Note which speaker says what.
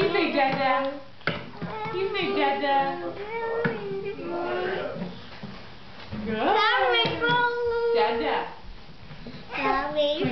Speaker 1: you say Dada? You say Dada. Good.
Speaker 2: Dada.
Speaker 1: Dada.
Speaker 2: Sorry,